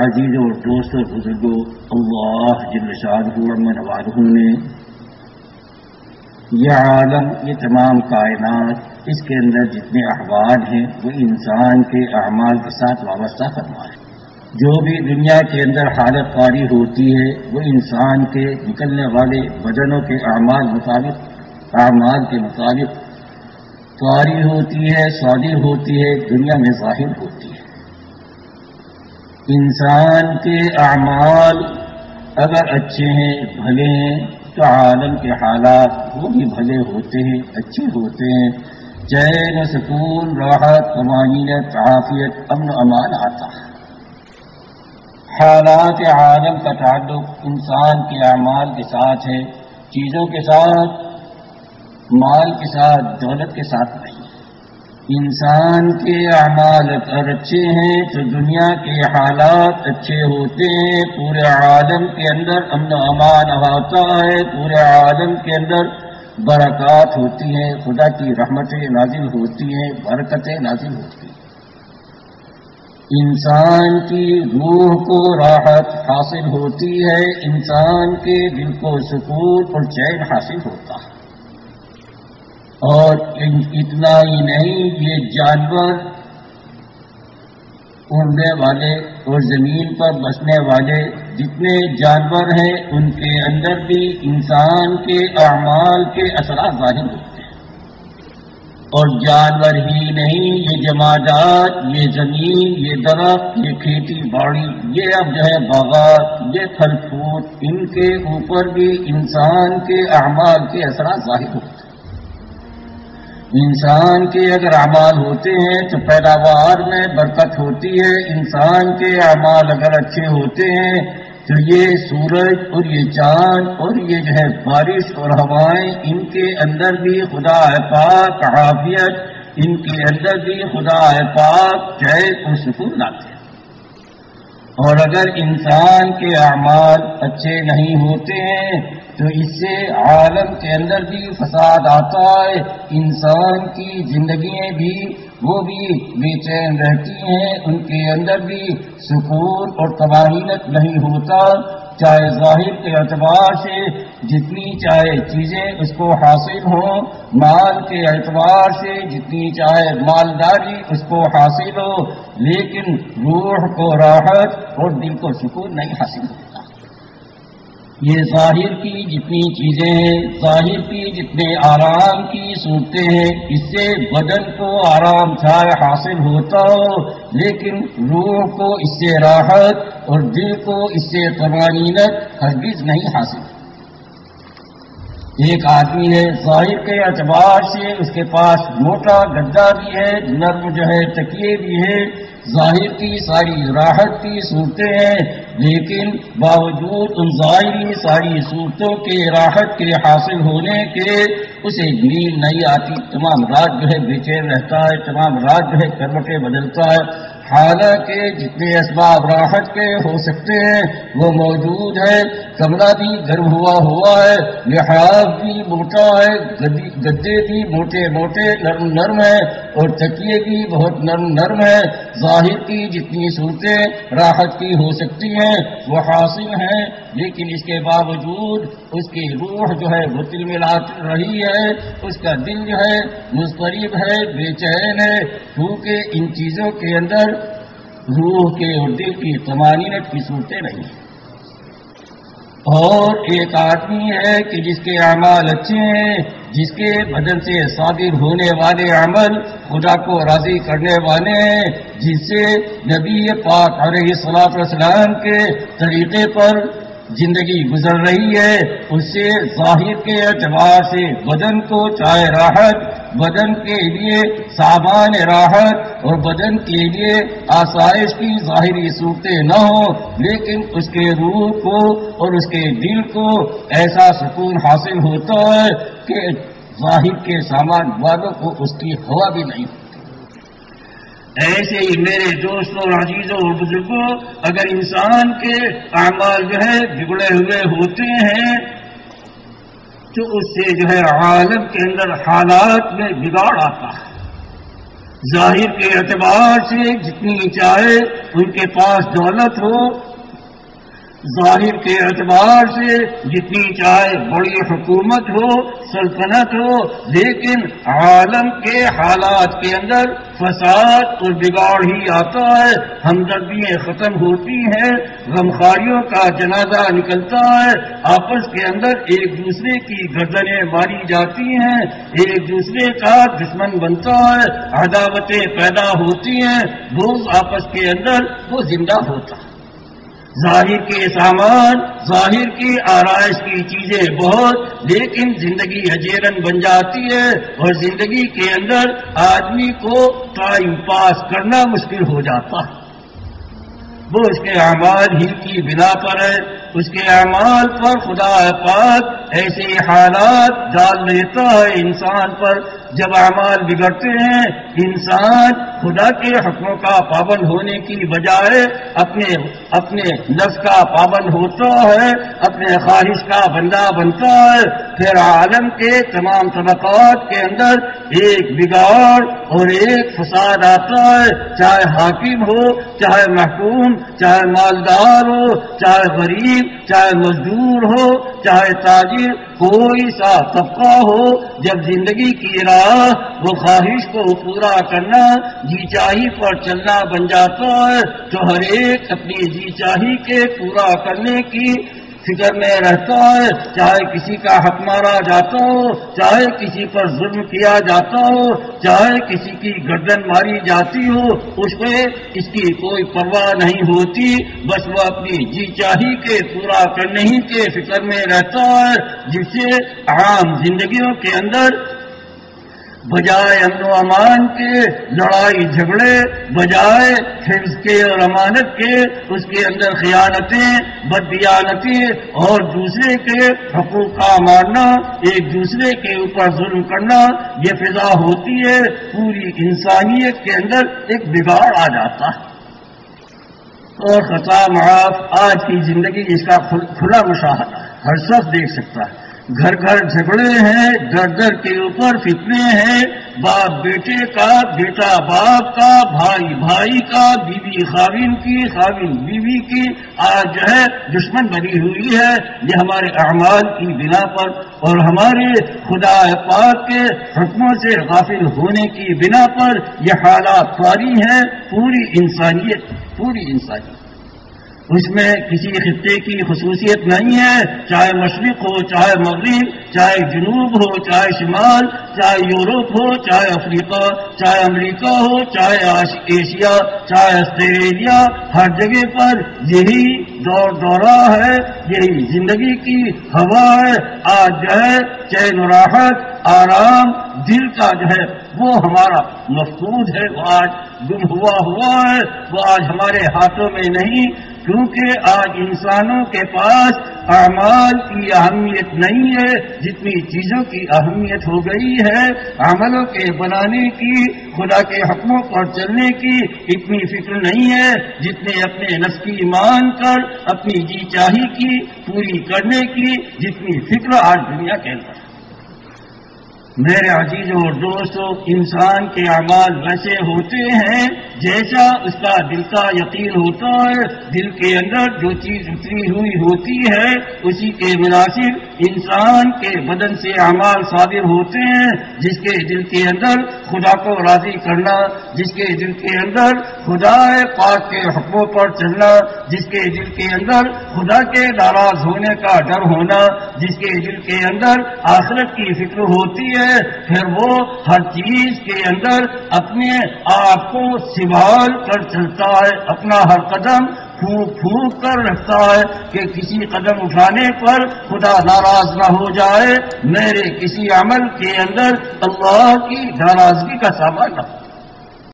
अज़ीज़ और दोस्त और बुजुर्गो अल्लाह नवाजू ने यह आलम ये तमाम कायनात इसके अंदर जितने अहवाल हैं वो इंसान के अमाल के साथ वाबस्ता फरमाए जो भी दुनिया के अंदर हालत कारी होती है वो इंसान के निकलने वाले बदनों के अमाल मुताबिक अमाल के मुताबिक कारी होती है सादिर होती है दुनिया में ज़ाहिर होती है इंसान के अमाल अगर अच्छे हैं, भले हैं तो आलम के हालात वो भी भले होते हैं, अच्छे होते हैं। चैन सुकून, राहत तमानीत आफियत, अमन, अमान आता है। हालात आलम का ताल्लुक इंसान के अमाल के साथ है, चीज़ों के साथ, माल के साथ, दौलत के साथ नहीं। इंसान के अमाल अगर अच्छे हैं तो दुनिया के हालात अच्छे होते हैं। पूरे आलम के अंदर अमन अमान आता है, पूरे आलम के अंदर बरकत होती है। खुदा की रहमतें नाजिल होती हैं, बरकतें नाजिल होती हैं। इंसान की रूह को राहत हासिल होती है, इंसान के दिल को सुकून और चैन हासिल होता है। और इतना ही नहीं, ये जानवर उड़ने वाले और ज़मीन पर बसने वाले जितने जानवर हैं, उनके अंदर भी इंसान के अमाल के असरा ज़ाहिर होते हैं। और जानवर ही नहीं, ये जमादात ये ज़मीन, ये दरख्त, ये खेती बाड़ी, ये अब जो है बागात, ये फल फूट इनके ऊपर भी इंसान के अमाल के असरा ज़ाहिर होते हैं। इंसान के अगर अमाल होते हैं तो पैदावार में बरकत होती है। इंसान के अमाल अगर अच्छे होते हैं तो ये सूरज और ये चाँद और ये जो है बारिश और हवाएँ, इनके अंदर भी खुदा पाक हाफियत इनके अंदर भी खुदा पाक, जय और सुकून लाते हैं। और अगर इंसान के अमाल अच्छे नहीं होते हैं तो इससे आलम के अंदर भी फसाद आता है। इंसान की ज़िंदगी भी, वो भी बेचैन रहती हैं, उनके अंदर भी सुकून और तबाहीनत नहीं होता। चाहे ज़ाहिर के अतबार से जितनी चाहे चीज़ें उसको हासिल हो, माल के एतबार से जितनी चाहे मालदारी उसको हासिल हो, लेकिन रूह को राहत और दिल को सुकून नहीं हासिल होता। ये ज़ाहिर की जितनी चीज़ें हैं, ज़ाहिर की जितने आराम की सूरतें हैं, इससे बदन को आराम चाहे हासिल होता हो, लेकिन रूह को इससे राहत और दिल को इससे तमानीनत हरगिज नहीं हासिल। एक आदमी है, ज़ाहिर के अतबार से उसके पास मोटा गद्दा भी है, नर्म जो है, तकिए भी है ज़ाहिर की सारी राहत की सूरतें हैं, लेकिन बावजूद उन जाहिरी सारी सूरतों के राहत के हासिल होने के उसे नींद नहीं आती। तमाम रात जो है बेचैन रहता है, तमाम रात जो है करवटें बदलता है। हालाँकि जितने इसबाब राहत के हो सकते हैं, वो मौजूद है। कमरा भी गर्म हुआ हुआ है, लिहाज भी मोटा है, गद्दे भी मोटे मोटे नर्म नर्म है। और तकिए भी बहुत नर्म नर्म है, ज़ाहिर की जितनी सूरतें राहत की हो सकती हैं, वो हासिल हैं, लेकिन इसके बावजूद उसकी रूह जो है वो तिलमिला रही है, उसका दिल जो है मुस्तरब है, बेचैन है, क्योंकि इन चीज़ों के अंदर रूह के और दिल की तमानियत की सूरतें नहीं और एक आदमी है कि जिसके अमाल अच्छे हैं, जिसके भजन से शादी होने वाले अमल खुदा को राज़ी करने वाले हैं, जिससे नबी पाक सलाम के तरीके पर ज़िंदगी गुजर रही है, उससे ज़ाहिर के अतबार से बदन को चाहे राहत, बदन के लिए सामान राहत और बदन के लिए आसाइश की जाहिरी सूरतें न हो, लेकिन उसके रूह को और उसके दिल को ऐसा सुकून हासिल होता है कि ज़ाहिर के सामान वालों को उसकी हवा भी नहीं ऐसे ही मेरे दोस्तों और अजीजों और बुज़ुर्गों, अगर इंसान के अमाल जो है बिगड़े हुए होते हैं तो उससे जो है आलम के अंदर हालात में बिगाड़ आता है। ज़ाहिर के एतबार से जितनी चाहे उनके पास दौलत हो ज़ाहिर के एतबार से जितनी चाहे बड़ी हुकूमत हो, सल्तनत हो, लेकिन आलम के हालात के अंदर फसाद और बिगाड़ ही आता है, हमदर्दियाँ खत्म होती हैं, गमखारियों का जनाजा निकलता है, आपस के अंदर एक दूसरे की गर्दनें मारी जाती हैं, एक दूसरे का दुश्मन बनता है, अदावतें पैदा होती हैं वो आपस के अंदर वो ज़िंदा होता है। ज़ाहिर के सामान ज़ाहिर की आरइश की चीज़ें बहुत, लेकिन ज़िंदगी हजेरन बन जाती है और ज़िंदगी के अंदर आदमी को टाइम पास करना मुश्किल हो जाता है। वो उसके अमाल ही की बिना पर है। उसके अमाल पर खुदा पाक ऐसे हालात डाल देता है इंसान पर जब अमाल बिगड़ते हैं, इंसान खुदा के हकों का पाबंद होने की बजाय अपने अपने नफ्स का पाबंद होता है, अपने ख्वाहिश का बंदा बनता है। फिर आलम के तमाम तबकात के अंदर एक बिगाड़ और एक फसाद आता है, चाहे हाकिम हो, चाहे महकूम, चाहे मालदार हो, चाहे गरीब, चाहे मजदूर हो चाहे ताजिर कोई सा तबका हो, जब ज़िंदगी की राह वो ख्वाहिश को पूरा करना जी चाही पर चलना बन जाता है तो हर एक अपनी जी चाही के पूरा करने की फ़िक्र में रहता है, चाहे किसी का हक मारा जाता हो, चाहे किसी पर जुल्म किया जाता हो, चाहे किसी की गर्दन मारी जाती हो उसमें इसकी कोई परवाह नहीं होती। बस वो अपनी जी चाही के, पूरा करने ही के फ़िक्र में रहता है, जिससे आम जिंदगियों के अंदर बजाय अमन अमान के लड़ाई झगड़े, बजाय हिफ्स के और अमानत के, उसके अंदर खयानतें बददियानतें और दूसरे के हकूक का मारना, एक दूसरे के ऊपर जुल्म करना, ये फिजा होती है, पूरी इंसानियत के अंदर एक बिगाड़ आ जाता है। और खता माफ़, आज की ज़िंदगी इसका खुला मुशाहदा हर शख्स देख सकता है। घर घर झगड़े हैं दर दर के ऊपर फितने हैं, बाप बेटे का, बेटा बाप का, भाई भाई का, बीवी खाविन की, खाविन बीवी की आज जो है, दुश्मन बनी हुई है। ये हमारे अमाल की बिना पर और हमारे खुदा पाक के हुक्मों से गाफिल होने की बिना पर यह हालात सारी हैं, पूरी इंसानियत पूरी इंसानियत। उसमें किसी खत्े की खसूसियत नहीं है, चाहे मशरक हो, चाहे मगरब, चाहे जनूब हो, चाहे शिमाल, चाहे यूरोप हो, चाहे अफ्रीका, चाहे अमरीका हो, चाहे एशिया, चाहे ऑस्ट्रेलिया, हर जगह पर यही दौर दौरा है, यही ज़िंदगी की हवा है, आज जो है चैन राहत, आराम, दिल का जो है, वो हमारा मफसूद है, वो आज गुम हुआ हुआ है, वो आज हमारे हाथों में नहीं क्योंकि आज इंसानों के पास अमाल की अहमियत नहीं है, जितनी चीज़ों की अहमियत हो गई है, अमलों के बनाने की, खुदा के हकमों पर चलने की इतनी फ़िक्र नहीं है, जितने अपने नस की मान कर, अपनी जी चाही की, पूरी करने की जितनी फ़िक्र आज दुनिया के अंदर मेरे अजीजों और दोस्तों, इंसान के अमाल वैसे होते हैं जैसा उसका दिल का यकीन होता है। दिल के अंदर जो चीज़ उतरी हुई होती है, उसी के मुनासिब इंसान के बदन से अमाल साबिर होते हैं, जिसके दिल के अंदर खुदा को राज़ी करना, जिसके दिल के अंदर खुदा पाक के हुक्मों पर चलना, जिसके दिल के अंदर खुदा के नाराज़ होने का डर होना, जिसके दिल के अंदर आखिरत की फ़िक्र होती है। फिर वो हर चीज़ के अंदर अपने आप को संभाल कर चलता है, अपना हर कदम फूक फूक कर रखता है कि किसी कदम उठाने पर खुदा नाराज़ ना हो जाए, मेरे किसी अमल के अंदर अल्लाह की नाराज़गी का सामान न